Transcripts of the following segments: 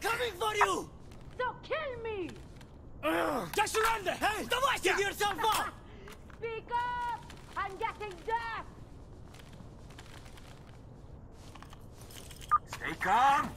I'm coming for you! So kill me! Uh, just surrender! Hey, Don't yeah. yourself up! Speak up! I'm getting deaf! Stay calm!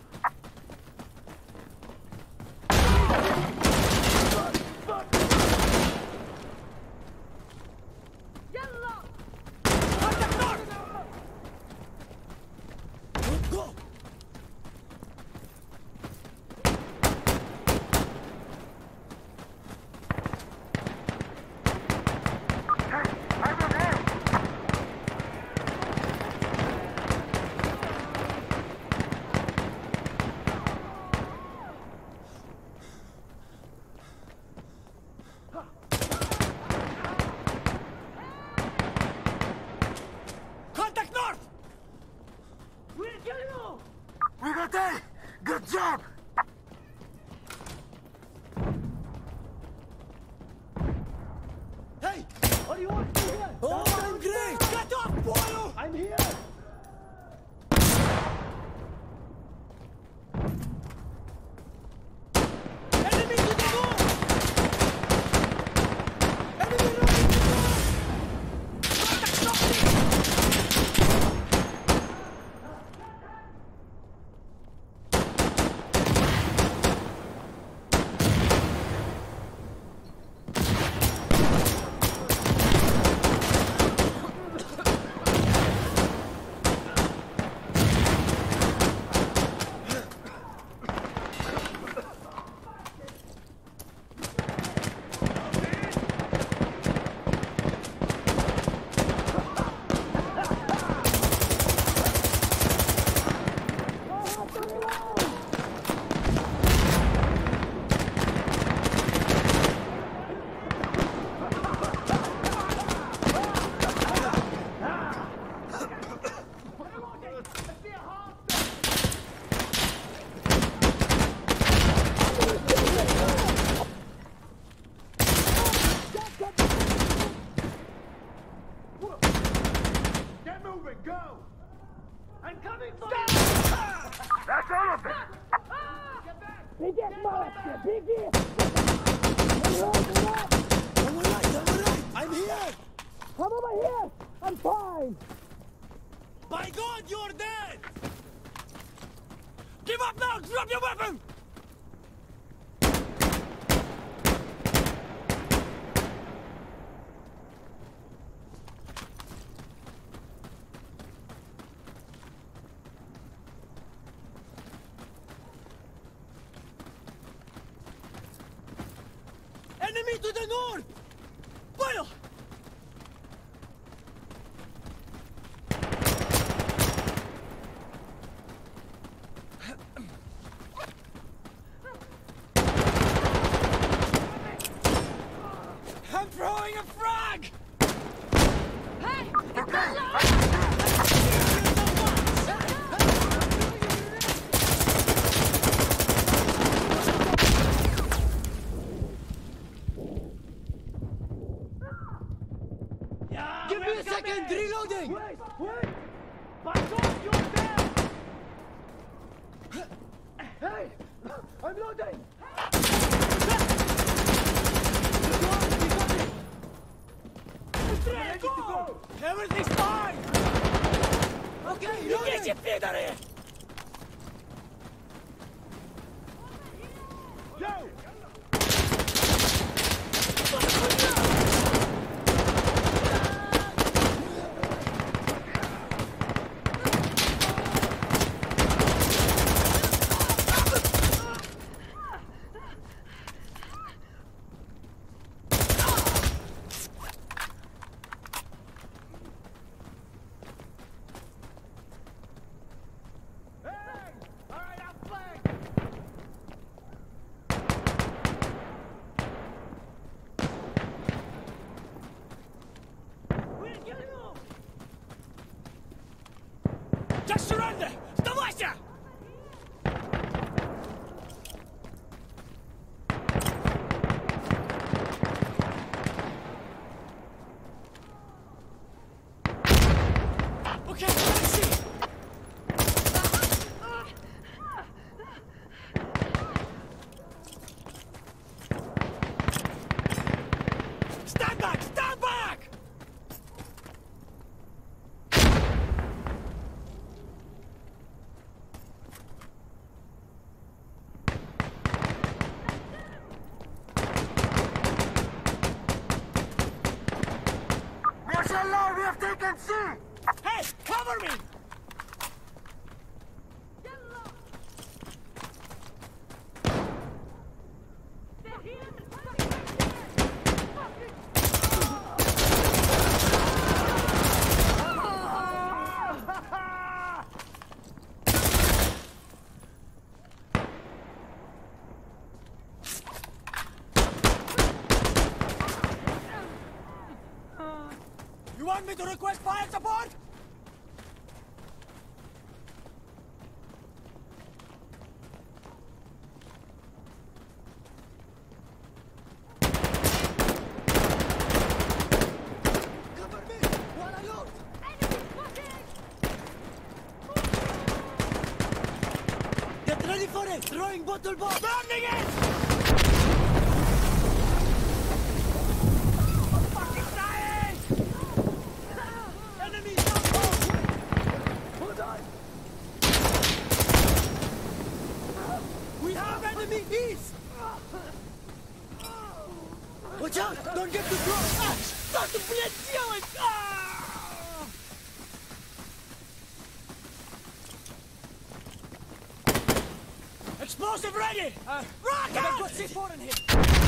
Come over here! I'm fine! By God, you're dead! Give up now! Drop your weapon! Enemy to the north! Fire! I'm throwing a frag! Hey! It's Give me a second! Reloading! Wait, wait! By God, you're there! Hey! I'm loading! Ready to go! Everything's fine! Okay, Идите, пидоры! Surrender! alive if they can see! Hey, cover me! Want me to request fire support? Cover me while I loot! enemy spotted! Get ready for it! Throwing bottle bomb! Burning it! Fucking dying! Enemy down! Hold on! We have enemy east! Watch out! Don't get too close! Ah! Start to блядь, делать! Ah! Explosive ready! Uh, Rock out! Got C4 in here!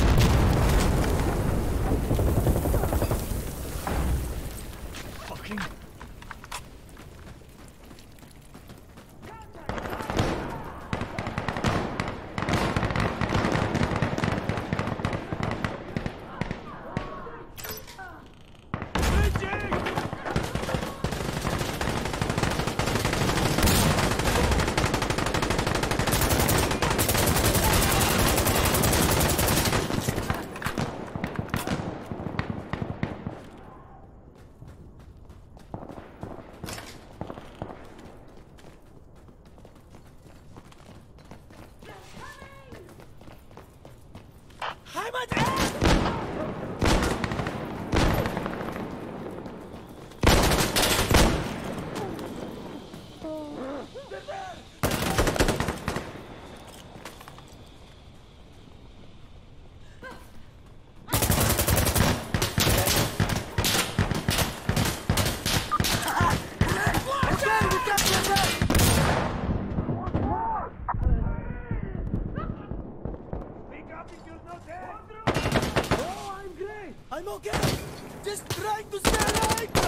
Just trying to stay alive!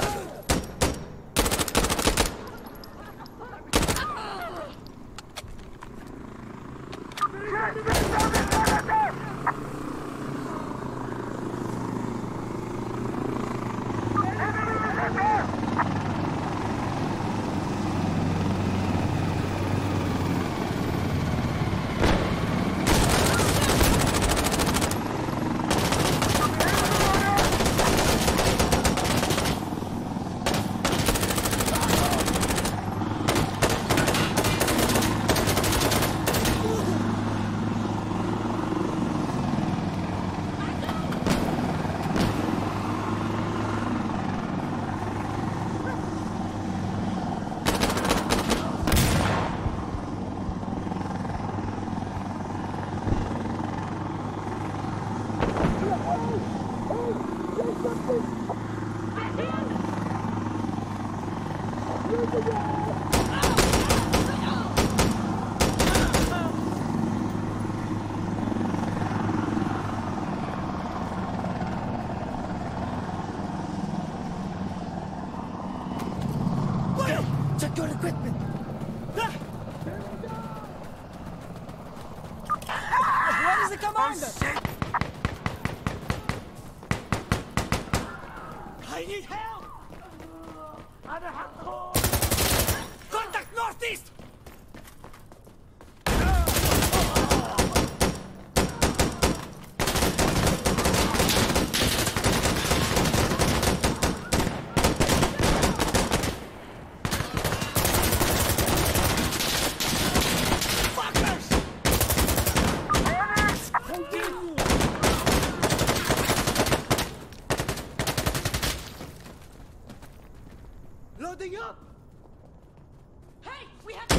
something up! Hey! We have to...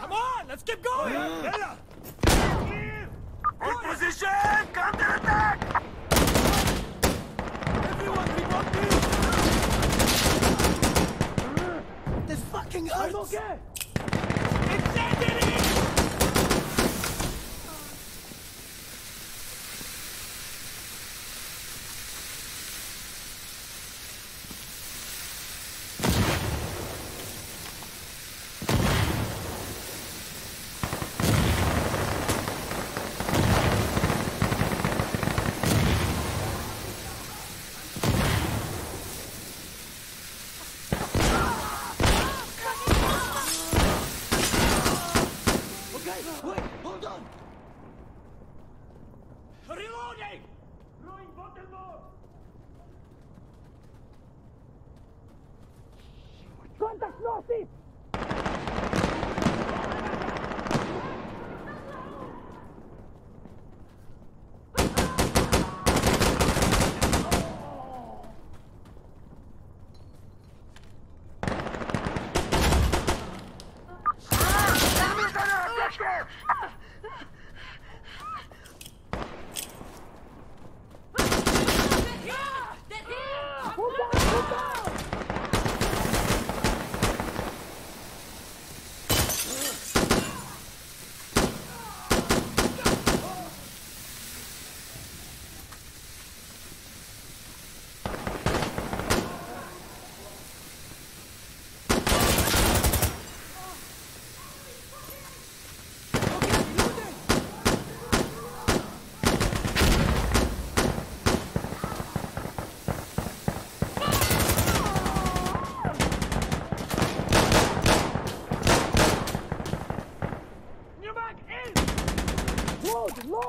Come on! Let's keep going! Yeah. In position! Counter attack! Everyone, rebound this! This fucking hurts! I'm okay! Incendiary!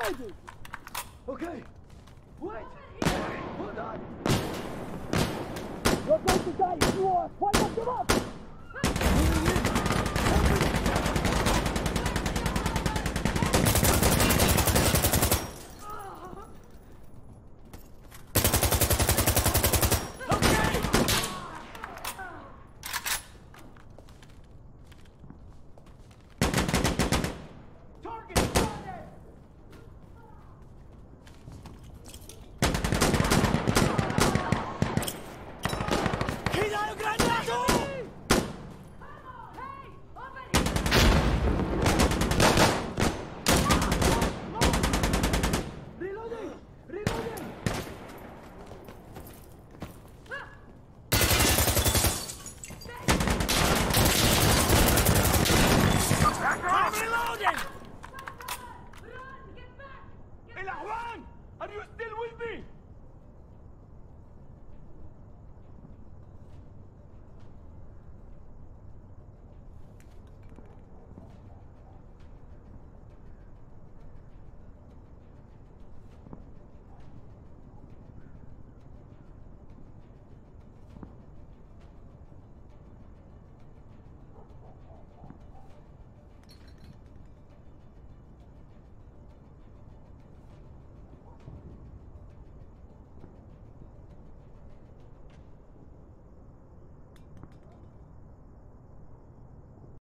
Loaded,